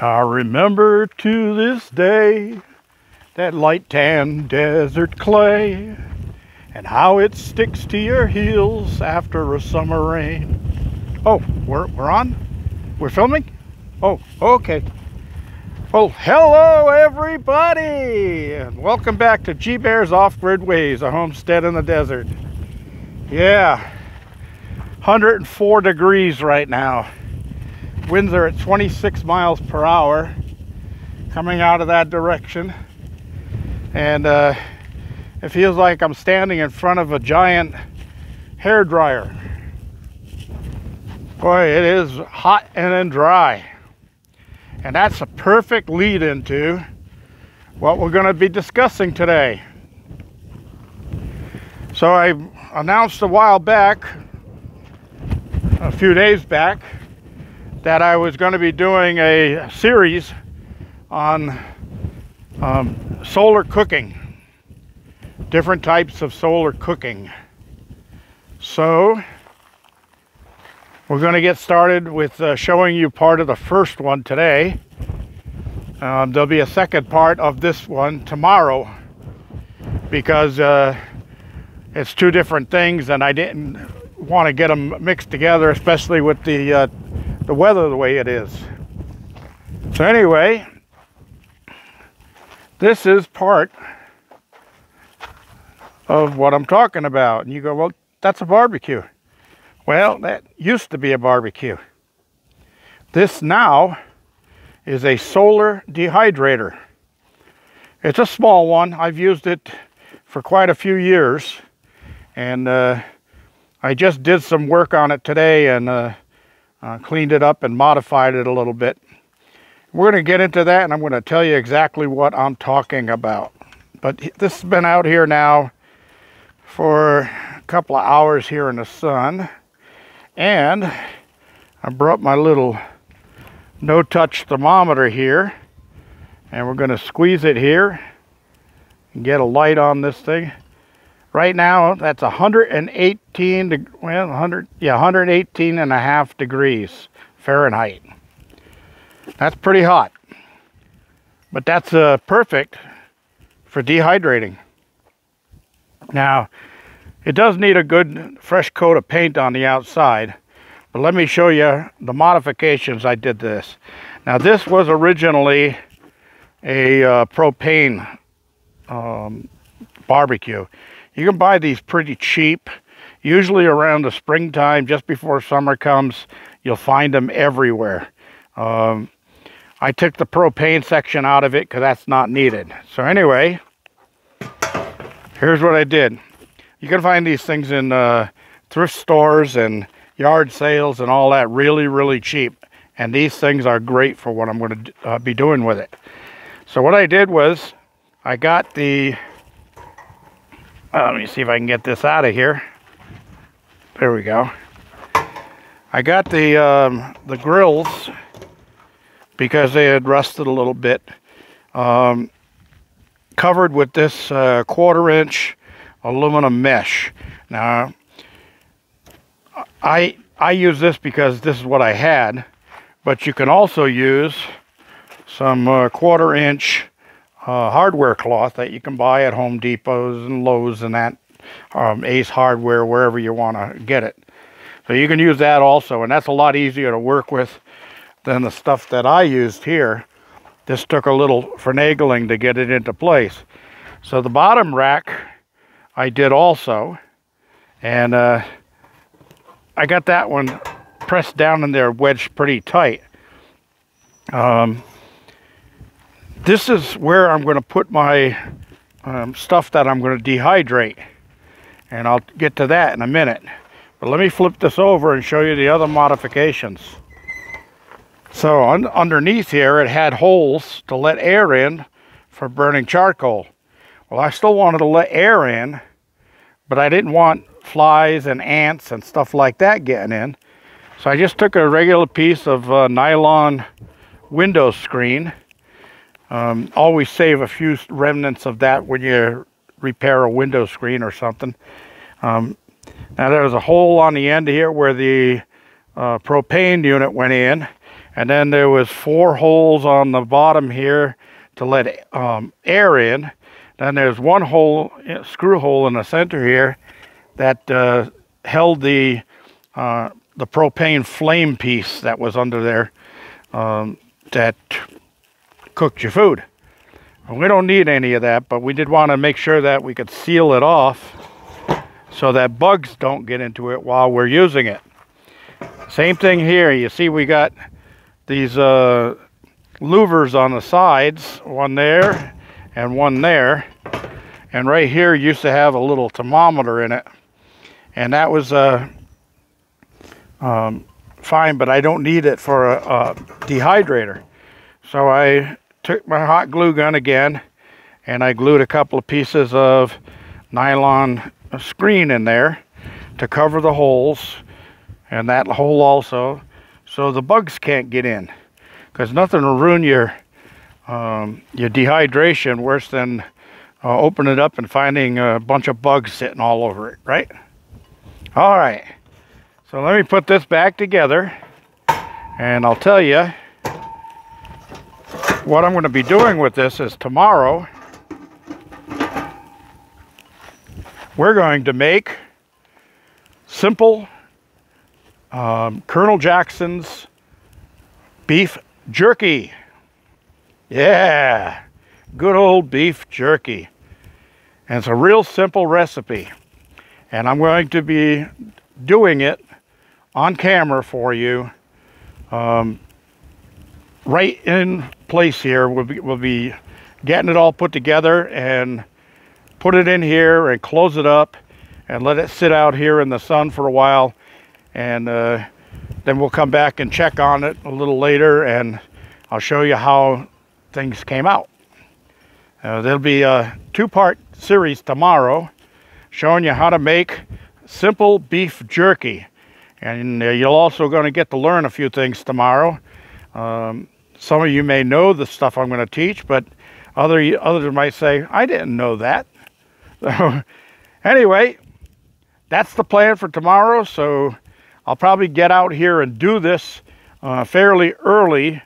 I remember to this day that light tan desert clay and how it sticks to your heels after a summer rain. Oh, we're, we're on? We're filming? Oh, okay. Well, hello everybody, and welcome back to G Bear's Off-Grid Ways, a homestead in the desert. Yeah, 104 degrees right now. Winds are at 26 miles per hour coming out of that direction. And uh, it feels like I'm standing in front of a giant hair dryer. Boy, it is hot and then dry. And that's a perfect lead into what we're going to be discussing today. So I announced a while back, a few days back, that I was going to be doing a series on um, solar cooking, different types of solar cooking. So we're going to get started with uh, showing you part of the first one today. Um, there'll be a second part of this one tomorrow because uh, it's two different things and I didn't want to get them mixed together, especially with the uh, the weather the way it is. So anyway, this is part of what I'm talking about. And you go, well, that's a barbecue. Well, that used to be a barbecue. This now is a solar dehydrator. It's a small one. I've used it for quite a few years. And uh, I just did some work on it today and uh, uh, cleaned it up and modified it a little bit. We're going to get into that and I'm going to tell you exactly what I'm talking about. But this has been out here now for a couple of hours here in the sun. And I brought my little no-touch thermometer here. And we're going to squeeze it here and get a light on this thing. Right now, that's 118, well, 100, yeah, 118 and a half degrees Fahrenheit. That's pretty hot. But that's uh, perfect for dehydrating. Now, it does need a good fresh coat of paint on the outside. But let me show you the modifications I did this. Now, this was originally a uh, propane um, barbecue. You can buy these pretty cheap. Usually around the springtime, just before summer comes, you'll find them everywhere. Um, I took the propane section out of it because that's not needed. So anyway, here's what I did. You can find these things in uh, thrift stores and yard sales and all that really, really cheap. And these things are great for what I'm going to uh, be doing with it. So what I did was I got the let me see if I can get this out of here. There we go. I got the um, the grills because they had rusted a little bit. Um, covered with this uh, quarter inch aluminum mesh. Now, I I use this because this is what I had, but you can also use some uh, quarter inch uh, hardware cloth that you can buy at Home Depots and Lowe's and that, um, Ace Hardware, wherever you want to get it. So you can use that also, and that's a lot easier to work with than the stuff that I used here. This took a little finagling to get it into place. So the bottom rack I did also, and uh, I got that one pressed down in there, wedged pretty tight. Um, this is where I'm going to put my um, stuff that I'm going to dehydrate. And I'll get to that in a minute. But let me flip this over and show you the other modifications. So un underneath here it had holes to let air in for burning charcoal. Well, I still wanted to let air in, but I didn't want flies and ants and stuff like that getting in. So I just took a regular piece of uh, nylon window screen um, always save a few remnants of that when you repair a window screen or something. Um, now there's a hole on the end here where the uh, propane unit went in And then there was four holes on the bottom here to let um, air in. Then there's one hole, screw hole in the center here that uh, held the uh, the propane flame piece that was under there um, that cooked your food. We don't need any of that, but we did want to make sure that we could seal it off so that bugs don't get into it while we're using it. Same thing here. You see we got these uh, louvers on the sides, one there and one there. And right here used to have a little thermometer in it. And that was uh, um, fine, but I don't need it for a, a dehydrator. So I took my hot glue gun again and I glued a couple of pieces of nylon screen in there to cover the holes and that hole also so the bugs can't get in. Because nothing will ruin your um, your dehydration worse than uh, opening it up and finding a bunch of bugs sitting all over it right? All right. So let me put this back together and I'll tell you what I'm going to be doing with this is tomorrow we're going to make simple um, Colonel Jackson's beef jerky. Yeah, good old beef jerky. And it's a real simple recipe. And I'm going to be doing it on camera for you. Um, right in place here, we'll be, we'll be getting it all put together and put it in here and close it up and let it sit out here in the sun for a while and uh, then we'll come back and check on it a little later and I'll show you how things came out. Uh, there'll be a two-part series tomorrow showing you how to make simple beef jerky and uh, you're also going to get to learn a few things tomorrow. Um, some of you may know the stuff I'm going to teach, but other others might say, I didn't know that. So anyway, that's the plan for tomorrow. So I'll probably get out here and do this uh, fairly early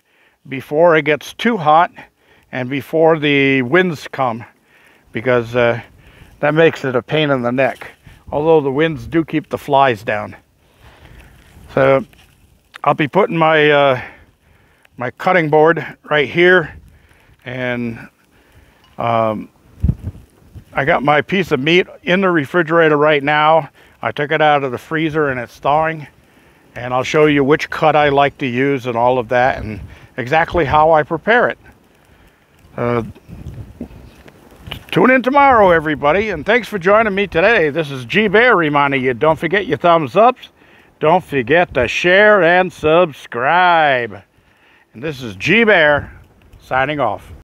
before it gets too hot and before the winds come because uh, that makes it a pain in the neck. Although the winds do keep the flies down. So I'll be putting my uh, my cutting board right here and um, I got my piece of meat in the refrigerator right now. I took it out of the freezer and it's thawing. And I'll show you which cut I like to use and all of that and exactly how I prepare it. Uh, tune in tomorrow, everybody. And thanks for joining me today. This is G Bear reminding you, don't forget your thumbs ups. Don't forget to share and subscribe. And this is G Bear signing off.